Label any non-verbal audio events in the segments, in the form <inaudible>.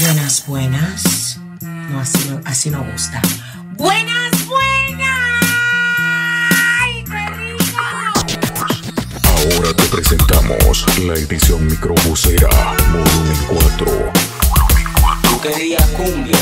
Buenas, buenas. No, así no, así no gusta. Buenas, buenas. ¡Ay, qué rico! Ahora te presentamos la edición microbusera Volumen 4. Tú querías cumbia.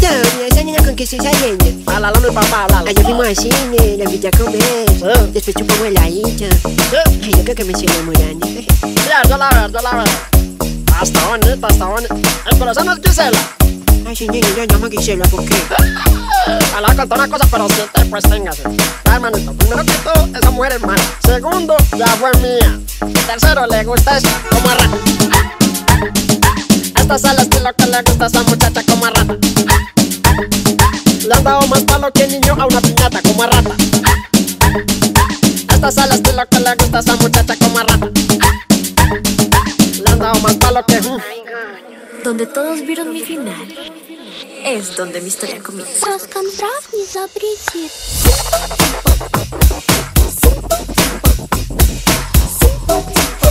Mira esa niña con que estoy saliendo. Háblalo mi papá, háblalo. Ayer fuimos al cine, la invité a comer. Después chupamos heladita. Ay, yo creo que me estoy enamorando. Ya, yo la veo, yo la veo. Hasta bonita, hasta bonita. El corazón es Gisela. Ay, sí, niña, ya llama Gisela, ¿por qué? <laughs> Me la contar una cosa, pero siente, pues téngase. Ay, hermanito, primero que todo, esa mujer es mala. Segundo, ya fue mía. Tercero, le gusta eso como a rata. Esta es el estilo que le gusta a esa muchacha como a rata. Le han dado más palo que niño a una piñata como a rata. Este es el estilo que le gusta a esa muchacha como a rata. Le han dado más palo que... mm. Donde todos vieron mi final, es donde mi historia comienza. Роскомздрав не запретит. Пап,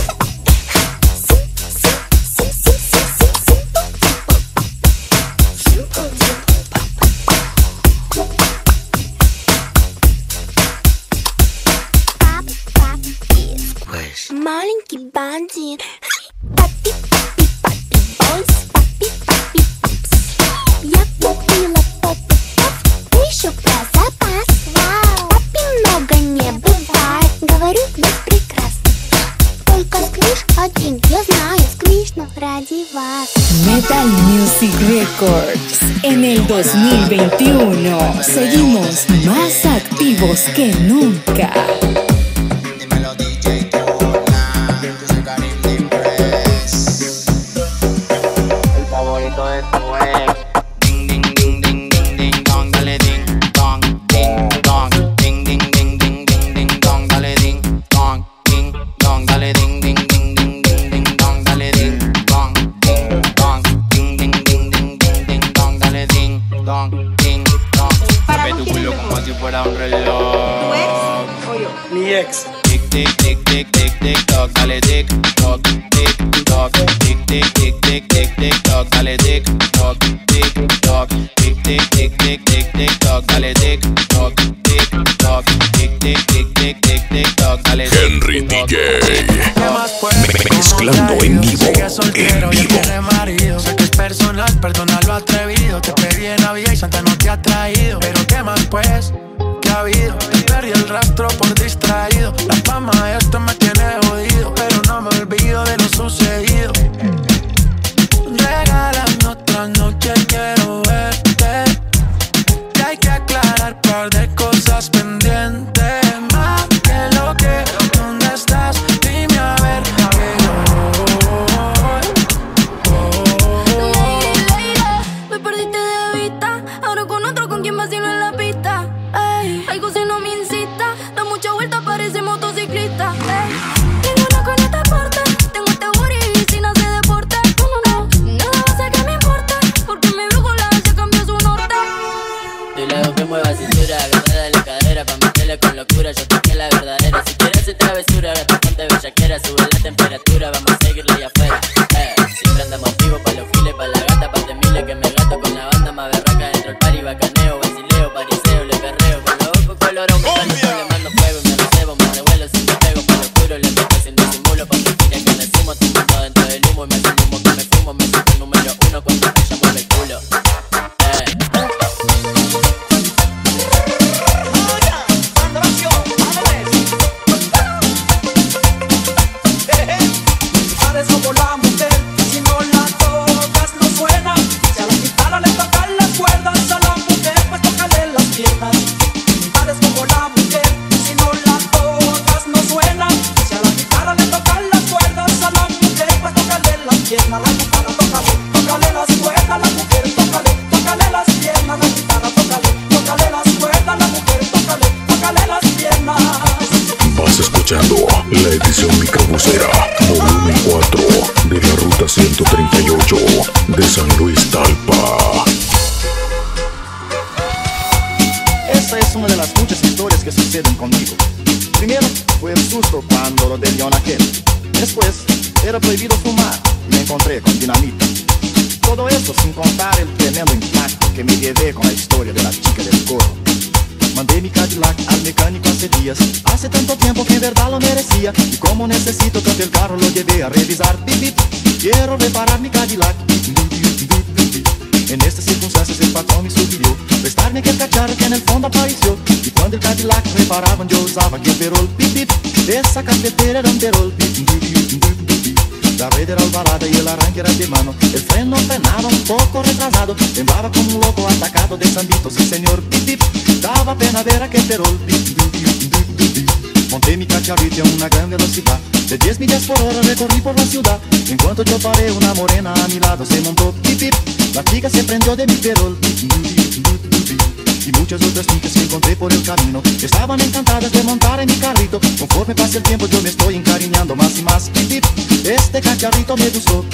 говорю, без прекрасно. Только сквиш один, я знаю, сквиш, но ради вас. Metal Music Records. En el 2021 seguimos más activos que nunca. un reloj. ¿Tu ex o yo? Mi ex. Tic, tic, tic, tic, tic, tic, toc, dale tic, toc. Esta es una de las muchas historias que suceden conmigo. Primero fue el susto cuando lo del aquel. Después era prohibido fumar me encontré con dinamita. Todo eso sin contar el tremendo impacto que me llevé con la historia de la chica del coro. Mandé mi Cadillac al mecánico hace días Hace tanto tiempo que en verdad lo merecía Y como necesito tanto el carro lo llevé a revisar Pip, pip, Quiero reparar mi Cadillac En estas circunstancias el patrón me sugirió Prestarme aquel cacharro que en el fondo apareció Y cuando el Cadillac reparaban yo usaba aquel perol Pip, pip, esa cafetera era un perol Pip, pip, pip, pip, era ovalada y el arranque era de mano. El freno frenaba un poco retrasado Temblaba como un loco atacado de zambitos Sí señor, pip, pip, daba pena ver aquel perol pip, Monté mi cacharrito a una gran velocidad De 10 millas por hora recorrí por la ciudad Enquanto yo paré una morena a mi lado Se montó, pip, la chica se prendió de mi perol. Y muchas otras chicas que encontré por el camino Estaban encantadas de montar en mi carrito Conforme pasa el tiempo yo me estoy encariñando más y más Este cacharrito me gustó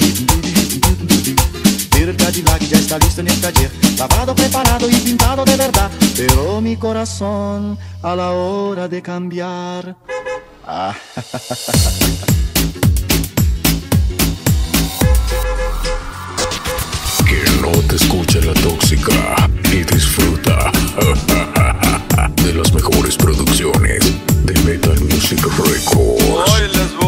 Pero el Cadillac ya está listo en el taller. Lavado, preparado y pintado de verdad. Pero mi corazón a la hora de cambiar. Ah, Que no te escuche la tóxica y disfruta de las mejores producciones de Metal Music Records.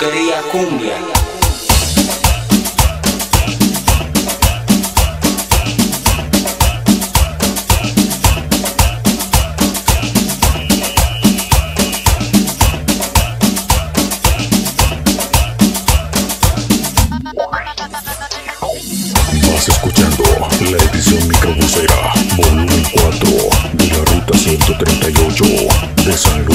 Querías cumbia. Vas escuchando la edición microbusera, volumen 4 de la ruta 138 de San Luis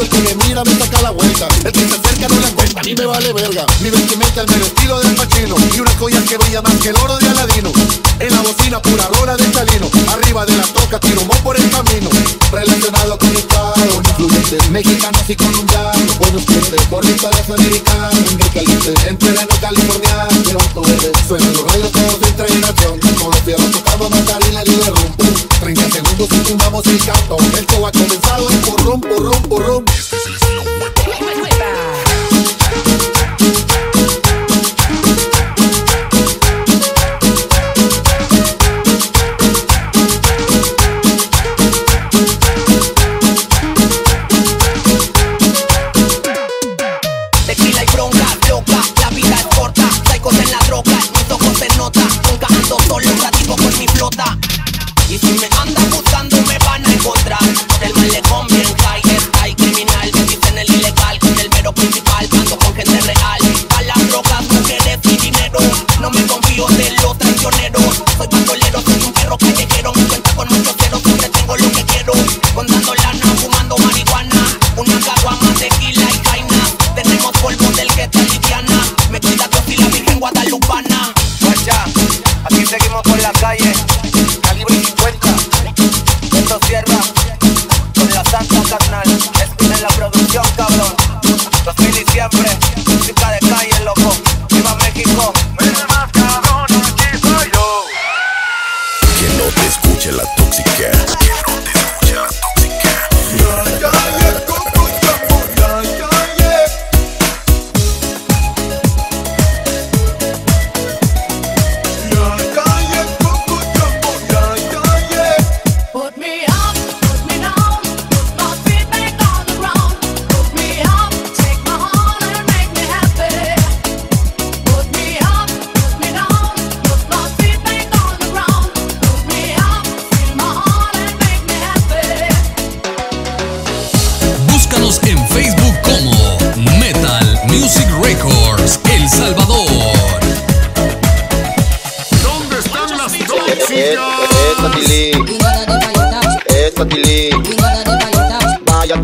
El que me mira me saca la vuelta. El que se acerca no la cuenta, a mí me vale verga. Mi vestimenta, el medio estilo del pachino Y una joya que brilla más que el oro de Aladino. En la bocina pura lora de Chalino Arriba de la toca tiro mo por el camino. Relacionado con Estado, influyentes Mexicanos y colombianos Buenos clientes, borristas americanos Un recaliente, en pleno californiano Pero tú eres, suenan los rayos todos música, todo el ha comenzado, porrón, porrón, porrón. Este es el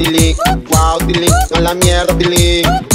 pili, wow, pili, a la mierda, pili.